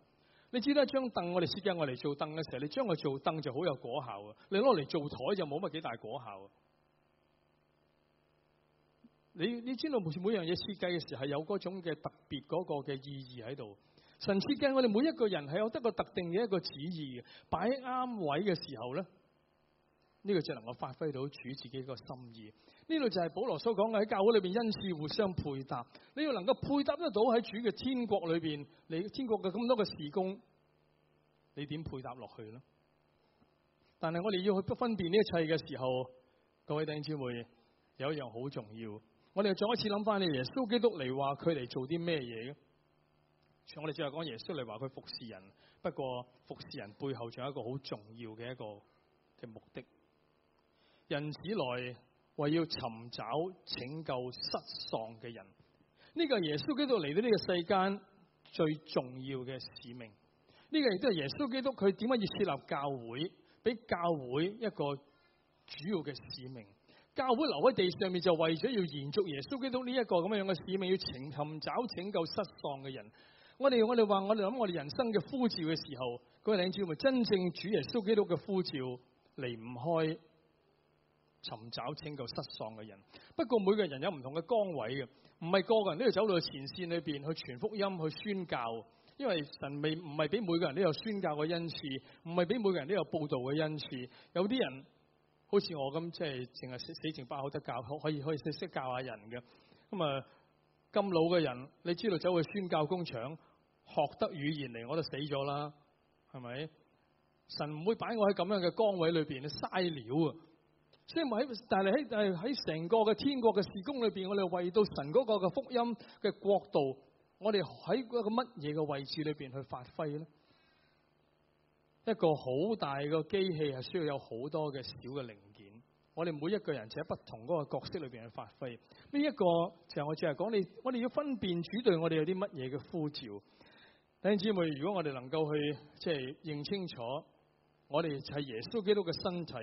你知啦，張凳我哋設計我嚟做凳嘅時候，你將佢做凳就好有果效啊！你攞嚟做台就冇乜幾大果效啊！你你知道每每樣嘢設計嘅時候係有嗰種嘅特別嗰個嘅意義喺度。神設計我哋每一個人係有得個特定嘅一個旨意嘅，擺喺啱位嘅時候咧，呢個就能夠發揮到主自己個心意。呢度就係保羅所講嘅喺教會裏邊恩賜互相配搭。你要能夠配搭得到喺主嘅天国裏邊，你天国嘅咁多嘅事工，你點配搭落去咧？但係我哋要去分辨呢一切嘅時候，各位弟兄姊妹有一樣好重要。我哋再一次諗翻，你耶穌基督嚟話佢嚟做啲咩嘢嘅？我哋只係講耶穌嚟話佢服侍人，不過服侍人背後仲有一個好重要嘅一個嘅目的。人子來為要尋找拯救失喪嘅人，呢個係耶穌基督嚟到呢個世間最重要嘅使命。呢個亦都係耶穌基督佢點解要設立教會，俾教會一個主要嘅使命。教會留喺地上面就為咗要延續耶穌基督呢一個咁樣樣嘅使命，要尋尋找拯救失喪嘅人。我哋我哋話我哋谂我哋人生嘅呼召嘅時候，各位弟兄姊妹，真正主耶穌基督嘅呼召離唔開尋找拯救失喪嘅人。不過每個人有唔同嘅崗位嘅，唔係個個人都要走到前線裏邊去傳福音、去宣教。因為神未唔係俾每個人都有宣教嘅恩賜，唔係俾每個人都有佈道嘅恩賜。有啲人。好似我咁，即係淨係死死剩把口得教，可以可以識識教下人嘅。咁啊，咁老嘅人，你知道走去宣教工場學得語言嚟，我都死咗啦，係咪？神唔會擺我喺咁樣嘅崗位裏邊嘥料啊！所以喺但系喺诶喺成个嘅天国嘅事工里边，我哋为到神嗰个嘅福音嘅国度，我哋喺一个乜嘢嘅位置里边去发挥咧？一个好大嘅机器系需要有好多嘅小嘅零件，我哋每一个人就喺不同嗰个角色里边去发挥。呢一个就系我只系讲你，我哋要分辨主对我哋有啲乜嘢嘅呼召。弟兄姊妹，如果我哋能够去即系认清楚，我哋系耶稣基督嘅身体，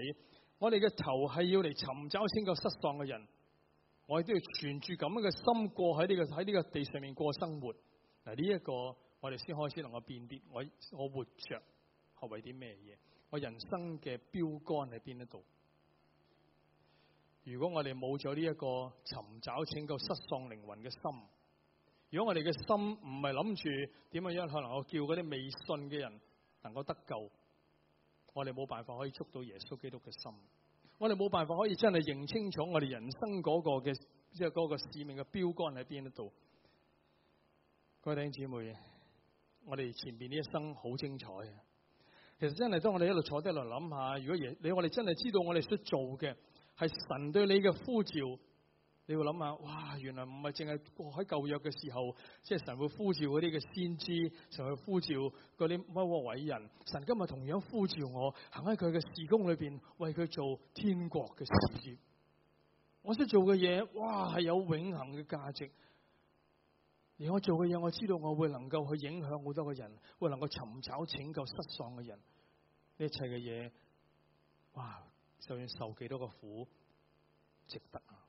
我哋嘅頭係要嚟尋找拯救失喪嘅人，我哋都要存住咁樣嘅心過喺呢個喺呢个地上面過生活。嗱，呢一個我哋先開始能夠辨别我我活着。學為啲咩嘢？我人生嘅標杆喺邊一度？如果我哋冇咗呢一個尋找拯救失喪靈魂嘅心，如果我哋嘅心唔係諗住點樣樣可能我叫嗰啲未信嘅人能夠得救，我哋冇辦法可以捉到耶穌基督嘅心，我哋冇辦法可以真係認清楚我哋人生嗰個嘅即系嗰個使命嘅標杆喺邊一度。各位弟兄姊妹，我哋前邊呢一生好精彩啊！其實真係當我哋一路坐低嚟諗下，如果耶你我哋真係知道我哋所做嘅係神對你嘅呼召，你會諗下，哇！原來唔係淨係喺旧约嘅時候，即係神會呼召嗰啲嘅先知，神會呼召嗰啲乜乜偉人。神今日同樣呼召我，行喺佢嘅事工裏邊，為佢做天国嘅事業。我识做嘅嘢，哇，係有永恒嘅價值。而我做嘅嘢，我知道我會能夠去影響好多個人，會能夠尋找拯救失喪嘅人。呢一切嘅嘢，哇！就算受幾多個苦，值得啊！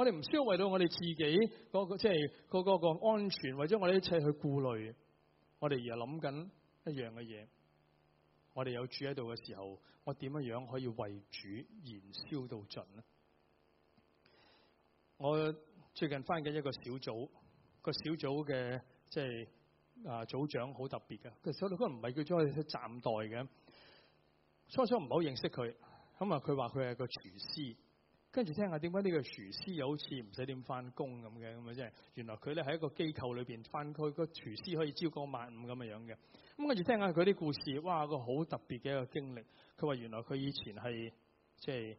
我哋唔需要為到我哋自己嗰個即係嗰個個安全，為咗我哋一切去顧慮。我哋而係諗緊一樣嘅嘢。我哋有主喺度嘅時候，我點樣樣可以為主燃燒到盡呢？我最近翻緊一個小組，個小組嘅即係啊組長好特別嘅。其實佢唔係叫咗去站代嘅，初初唔好認識佢，咁啊佢話佢係個廚師。跟住聽下點解呢個廚師又好似唔使點翻工咁嘅，咁啊即係原來佢咧喺一個機構裏邊翻，佢個廚師可以朝九晚五咁嘅樣嘅。咁跟住聽下佢啲故事，哇個好特別嘅一個經歷。佢話原來佢以前係即係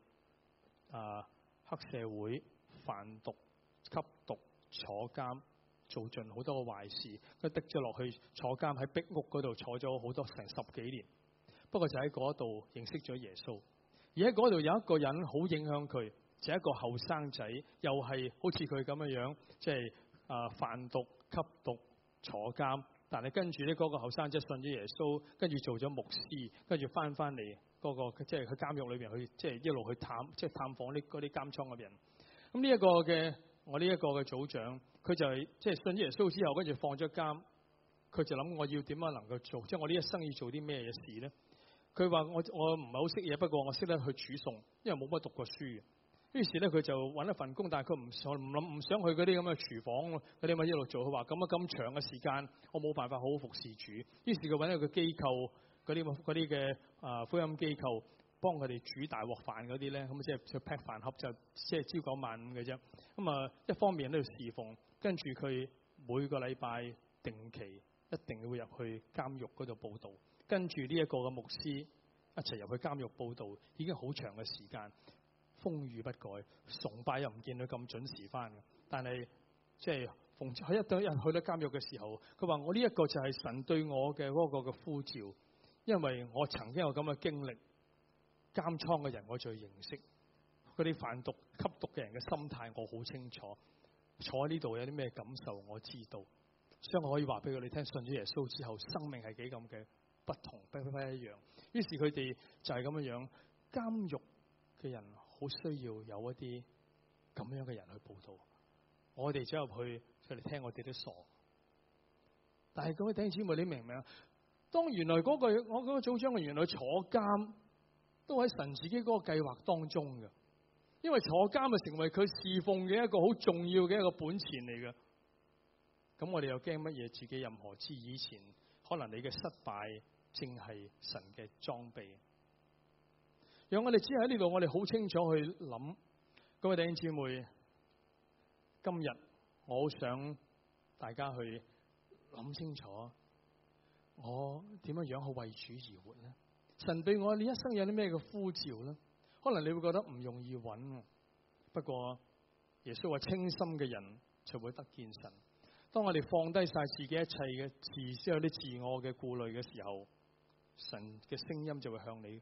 啊黑社會販毒、吸毒、坐監，做盡好多嘅壞事，佢滴咗落去坐監喺壁屋嗰度坐咗好多成十幾年。不過就喺嗰度認識咗耶穌，而喺嗰度有一個人好影響佢。就一個後生仔，又係好似佢咁嘅樣，即係啊販毒、吸毒、坐監，但係跟住咧嗰個後生仔信咗耶穌，跟住做咗牧師，跟住翻翻嚟嗰個即係去監獄裏邊去，即係一路去探，即係探訪啲嗰啲監倉嘅人。咁呢一個嘅我呢一個嘅組長，佢就係即係信咗耶穌之後，跟住放咗監，佢就諗我要點樣能夠做，即係我呢一生要做啲咩嘢事咧？佢話我我唔係好識嘢，不過我識得去煮餸，因為冇乜讀過書嘅。於是咧，佢就揾一份工，但係佢唔想唔諗唔想去嗰啲咁嘅廚房嗰啲咁一路做。佢話咁啊咁長嘅時間，我冇辦法好好服侍主。於是佢揾一個機構嗰啲嗰啲嘅啊福音機構幫佢哋煮大鑊飯嗰啲咧，咁即係佢劈飯盒就即係朝九晚五嘅啫。咁啊，一方面喺度侍奉，跟住佢每個禮拜定期一定會入去監獄嗰度報道，跟住呢一個嘅牧師一齊入去監獄報道，已經好長嘅時間。風雨不改，崇拜又唔見佢咁準時翻嘅。但係即係逢喺一到一日去到監獄嘅時候，佢話我呢一個就係神對我嘅嗰個嘅呼召，因為我曾經有咁嘅經歷，監倉嘅人我最認識，嗰啲販毒吸毒嘅人嘅心態我好清楚，坐喺呢度有啲咩感受我知道，所以我可以話俾佢哋聽，信咗耶穌之後，生命係幾咁嘅不同，不不一樣。於是佢哋就係咁樣樣，監獄嘅人。好需要有一啲咁樣嘅人去報道，我哋走入去佢哋聽我哋都傻。但係各位弟兄姊妹，你明唔明啊？當原來嗰個我嗰個組長，原來坐監都喺神自己嗰個計劃當中嘅，因為坐監啊成為佢侍奉嘅一個好重要嘅一個本錢嚟嘅。咁我哋又驚乜嘢？自己任何之以前，可能你嘅失敗正係神嘅裝備。讓我哋只喺呢度，我哋好清楚去諗，各位弟兄姊妹，今日我好想大家去諗清楚，我點樣樣去為主而活呢？神對我呢一生有啲咩嘅呼召呢？可能你會覺得唔容易揾，不過耶穌話清心嘅人就會得見神。當我哋放低晒自己一切嘅自私有啲自我嘅顧慮嘅時候，神嘅聲音就會向你。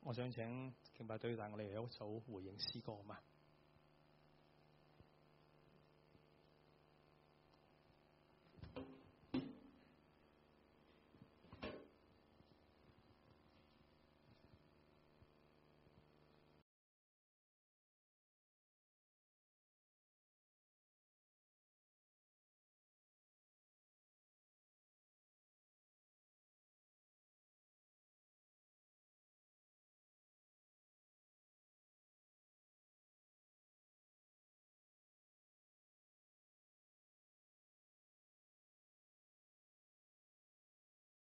我想請敬拜隊帶我哋嚟一首回應詩歌，好嘛？